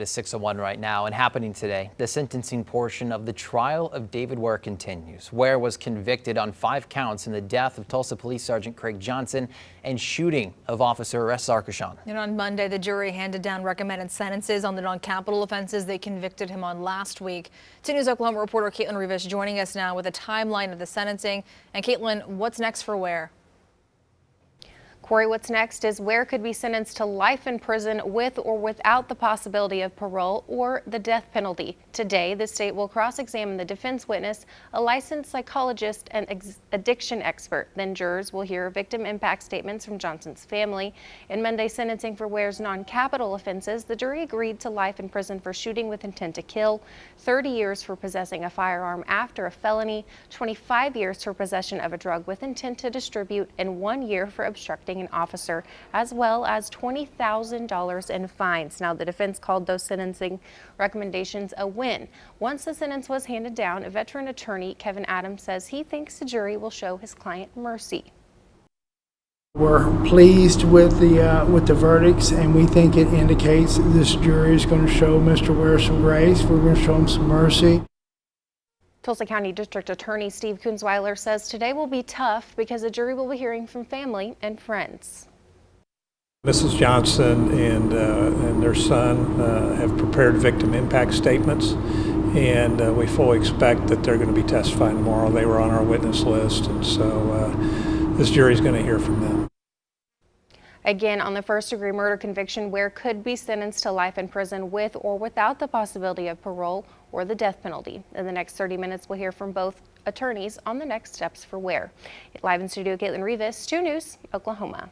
It is 601 right now and happening today. The sentencing portion of the trial of David Ware continues. Ware was convicted on five counts in the death of Tulsa Police Sergeant Craig Johnson and shooting of Officer Aurash Zarkeshan. And on Monday, the jury handed down recommended sentences on the non-capital offenses they convicted him on last week. 10 News Oklahoma reporter Caitlin Rivas joining us now with a timeline of the sentencing. And Caitlin, what's next for Ware? Corey, what's next is Ware could be sentenced to life in prison with or without the possibility of parole or the death penalty. Today, the state will cross-examine the defense witness, a licensed psychologist and addiction expert. Then jurors will hear victim impact statements from Johnson's family. In Monday's sentencing for Ware's non-capital offenses, the jury agreed to life in prison for shooting with intent to kill, 30 years for possessing a firearm after a felony, 25 years for possession of a drug with intent to distribute, and one year for obstructing an officer, as well as $20,000 in fines. Now, the defense called those sentencing recommendations a win. Once the sentence was handed down, a veteran attorney, Kevin Adams, says he thinks the jury will show his client mercy. We're pleased with the uh, with the verdicts, and we think it indicates this jury is going to show Mr. Ware some grace. We're going to show him some mercy. Tulsa County District Attorney Steve Kunzweiler says today will be tough because the jury will be hearing from family and friends. Mrs. Johnson and, uh, and their son uh, have prepared victim impact statements, and uh, we fully expect that they're going to be testifying tomorrow. They were on our witness list, and so uh, this jury is going to hear from them. Again, on the first degree murder conviction, Ware could be sentenced to life in prison with or without the possibility of parole or the death penalty. In the next 30 minutes, we'll hear from both attorneys on the next steps for Ware. Live in studio, Caitlin Rivas, 2 News, Oklahoma.